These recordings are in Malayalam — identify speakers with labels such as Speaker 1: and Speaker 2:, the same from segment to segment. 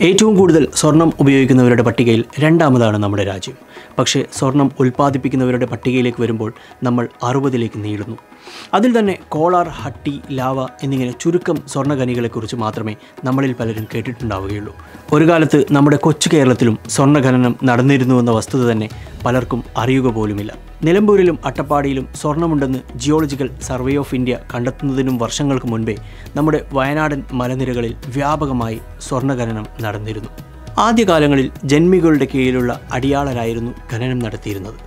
Speaker 1: ഏറ്റവും കൂടുതൽ സ്വർണം ഉപയോഗിക്കുന്നവരുടെ പട്ടികയിൽ രണ്ടാമതാണ് നമ്മുടെ രാജ്യം. പക്ഷേ സ്വർണം ഉൽപ്പാദിപ്പിക്കുന്നവരുടെ പട്ടികയിലേക്ക് വരുമ്പോൾ നമ്മൾ അറുപതിലേക്ക് നീളുന്നു. അതിൽ തന്നെ കോളാർ ഹട്ടി ലാവ എന്നിങ്ങനെ ചുരുക്കം സ്വർണഖനികളെക്കുറിച്ച് മാത്രമേ നമ്മളിൽ പലരും കേട്ടിട്ടുണ്ടാവുകയുള്ളൂ. ഒരു കാലത്ത് നമ്മുടെ കൊച്ചു കേരളത്തിലും സ്വർണഖനനം നടന്നിരുന്നുവെന്ന വസ്തുത തന്നെ പലർക്കും അറിയുക പോലുമില്ല. നിലമ്പൂരിലും അട്ടപ്പാടിയിലും സ്വർണമുണ്ടെന്ന് ജിയോളജിക്കൽ സർവേ ഓഫ് ഇന്ത്യ കണ്ടെത്തുന്നതിനും വർഷങ്ങൾക്ക് മുൻപേ നമ്മുടെ വയനാടൻ മലനിരകളിൽ വ്യാപകമായി സ്വർണഖനനം നടന്നിരുന്നു. ആദ്യകാലങ്ങളിൽ ജന്മികളുടെ കീഴിലുള്ള അടിയാളരായിരുന്നു ഖനനം നടത്തിയിരുന്നത്.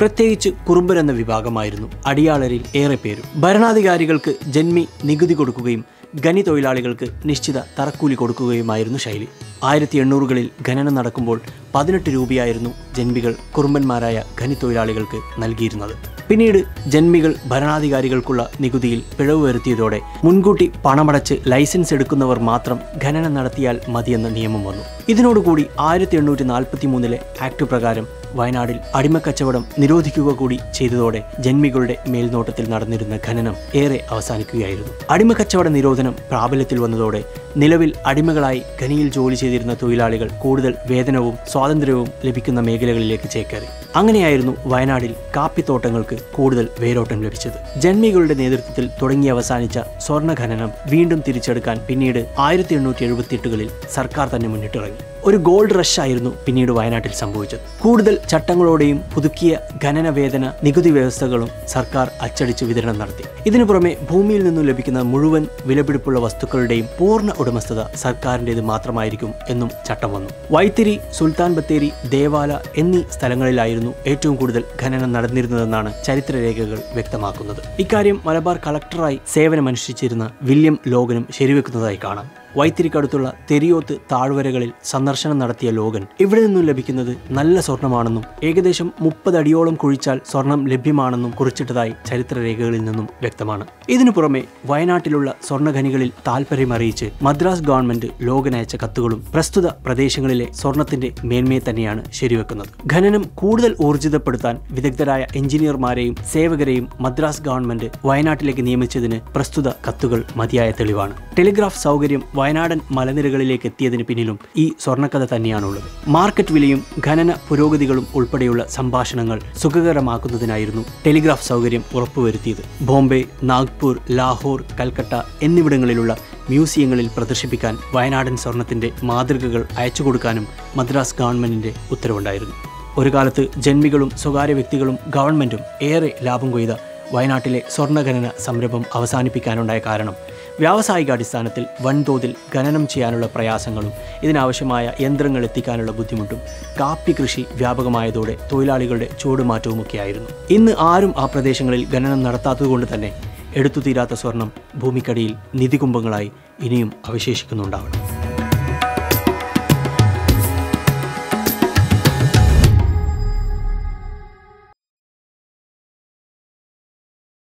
Speaker 1: പ്രത്യേകിച്ച് കുറുമ്പൻ എന്ന വിഭാഗമായിരുന്നു അടിയാളരിൽ ഏറെ പേരും. ഭരണാധികാരികൾക്ക് ജന്മി നികുതി കൊടുക്കുകയും ഖനി തൊഴിലാളികൾക്ക് നിശ്ചിത തറക്കൂലി കൊടുക്കുകയുമായിരുന്നു ശൈലി. ആയിരത്തി എണ്ണൂറുകളിൽ ഖനനം നടക്കുമ്പോൾ പതിനെട്ട് രൂപയായിരുന്നു ജന്മികൾ കുറുമ്പന്മാരായ ഖനി തൊഴിലാളികൾക്ക് നൽകിയിരുന്നത്. പിന്നീട് ജന്മികൾ ഭരണാധികാരികൾക്കുള്ള നികുതിയിൽ പിഴവ് വരുത്തിയതോടെ മുൻകൂട്ടി പണമടച്ച് ലൈസൻസ് എടുക്കുന്നവർ മാത്രം ഖനനം നടത്തിയാൽ മതിയെന്ന നിയമം വന്നു. ഇതിനോടുകൂടി ആയിരത്തി എണ്ണൂറ്റി നാൽപ്പത്തി മൂന്നിലെ ആക്ട് പ്രകാരം വയനാടിൽ അടിമക്കച്ചവടം നിരോധിക്കുക കൂടി ചെയ്തതോടെ ജന്മികളുടെ മേൽനോട്ടത്തിൽ നടന്നിരുന്ന ഖനനം ഏറെ അവസാനിക്കുകയായിരുന്നു. അടിമക്കച്ചവട നിരോധനം പ്രാബല്യത്തിൽ വന്നതോടെ നിലവിൽ അടിമകളായി ഖനിയിൽ ജോലി ചെയ്തിരുന്ന തൊഴിലാളികൾ കൂടുതൽ വേതനവും സ്വാതന്ത്ര്യവും ലഭിക്കുന്ന മേഖലകളിലേക്ക് ചേക്കേറി. അങ്ങനെയായിരുന്നു വയനാടിൽ കാപ്പിത്തോട്ടങ്ങൾക്ക് കൂടുതൽ വേരോട്ടം ലഭിച്ചത്. ജന്മികളുടെ നേതൃത്വത്തിൽ തുടങ്ങി അവസാനിച്ച സ്വർണ ഖനനം വീണ്ടും തിരിച്ചെടുക്കാൻ പിന്നീട് ആയിരത്തി എണ്ണൂറ്റി എഴുപത്തിയെട്ടുകളിൽ സർക്കാർ തന്നെ മുന്നിട്ടിറങ്ങി. ഒരു ഗോൾഡ് റഷ് ആയിരുന്നു പിന്നീട് വയനാട്ടിൽ സംഭവിച്ചത്. കൂടുതൽ ചട്ടങ്ങളോടെയും പുതുക്കിയ ഖനന വേതന നികുതി വ്യവസ്ഥകളും സർക്കാർ അച്ചടിച്ച് വിതരണം നടത്തി. ഇതിനു പുറമെ ഭൂമിയിൽ നിന്നും ലഭിക്കുന്ന മുഴുവൻ വിലപിടിപ്പുള്ള വസ്തുക്കളുടെയും പൂർണ ഉടമസ്ഥത സർക്കാരിന്റേത് മാത്രമായിരിക്കും എന്നും ചട്ടം വന്നു. വൈത്തിരി സുൽത്താൻ ബത്തേരി ദേവാല എന്നീ സ്ഥലങ്ങളിലായിരുന്നു ഏറ്റവും കൂടുതൽ ഖനനം നടന്നിരുന്നതെന്നാണ് ചരിത്രരേഖകൾ വ്യക്തമാക്കുന്നത്. ഇക്കാര്യം മലബാർ കളക്ടറായി സേവനമനുഷ്ഠിച്ചിരുന്ന വില്യം ലോഗനും ശരിവെക്കുന്നതായി കാണാം. വൈത്തിരിക്കടുത്തുള്ള തെരിയോത്ത് താഴ്വരകളിൽ സന്ദർശനം നടത്തിയ ലോകൻ. ഇവിടെ നിന്നും ലഭിക്കുന്നത് നല്ല സ്വർണമാണെന്നും ഏകദേശം മുപ്പതടിയോളം കുഴിച്ചാൽ സ്വർണം ലഭ്യമാണെന്നും കുറിച്ചിട്ടതായി ചരിത്രരേഖകളിൽ നിന്നും വ്യക്തമാണ്. ഇതിനു പുറമെ വയനാട്ടിലുള്ള സ്വർണഖനികളിൽ താൽപ്പര്യമറിയിച്ച് മദ്രാസ് ഗവൺമെന്റ് ലോകൻ അയച്ച കത്തുകളും പ്രസ്തുത പ്രദേശങ്ങളിലെ സ്വർണത്തിന്റെ മേന്മയെ തന്നെയാണ് ശരിവെക്കുന്നത്. ഖനനം കൂടുതൽ ഊർജിതപ്പെടുത്താൻ വിദഗ്ധരായ എഞ്ചിനീയർമാരെയും സേവകരെയും മദ്രാസ് ഗവൺമെന്റ് വയനാട്ടിലേക്ക് നിയമിച്ചതിന് പ്രസ്തുത കത്തുകൾ മതിയായ തെളിവാണ്. ടെലിഗ്രാഫ് സൗകര്യം വയനാടൻ മലനിരകളിലേക്ക് എത്തിയതിന് പിന്നിലും ഈ സ്വർണക്കഥ തന്നെയാണുള്ളത്. മാർക്കറ്റ് വിലയും ഖനന പുരോഗതികളും ഉൾപ്പെടെയുള്ള സംഭാഷണങ്ങൾ സുഖകരമാക്കുന്നതിനായിരുന്നു ടെലിഗ്രാഫ് സൗകര്യം ഉറപ്പുവരുത്തിയത്. ബോംബെ നാഗ്പൂർ ലാഹോർ കൽക്കട്ട എന്നിവിടങ്ങളിലുള്ള മ്യൂസിയങ്ങളിൽ പ്രദർശിപ്പിക്കാൻ വയനാടൻ സ്വർണത്തിന്റെ മാതൃകകൾ അയച്ചു കൊടുക്കാനും മദ്രാസ് ഗവൺമെന്റിന്റെ ഉത്തരവുണ്ടായിരുന്നു. ഒരു കാലത്ത് ജന്മികളും സ്വകാര്യ വ്യക്തികളും ഗവൺമെന്റും ഏറെ ലാഭം കൊയ്ത വയനാട്ടിലെ സ്വർണഖനന സംരംഭം അവസാനിപ്പിക്കാനുണ്ടായ കാരണം വ്യാവസായിക അടിസ്ഥാനത്തിൽ വൻതോതിൽ ഖനനം ചെയ്യാനുള്ള പ്രയാസങ്ങളും ഇതിനാവശ്യമായ യന്ത്രങ്ങൾ എത്തിക്കാനുള്ള ബുദ്ധിമുട്ടും കാപ്പി കൃഷി വ്യാപകമായതോടെ തൊഴിലാളികളുടെ ചൂടുമാറ്റവുമൊക്കെയായിരുന്നു ഇന്ന് ആരും ആ പ്രദേശങ്ങളിൽ ഖനനം നടത്താത്തതുകൊണ്ട് തന്നെ എടുത്തുതീരാത്ത സ്വർണം ഭൂമിക്കടിയിൽ നിധികുംഭങ്ങളായി ഇനിയും അവശേഷിക്കുന്നുണ്ടാവണം.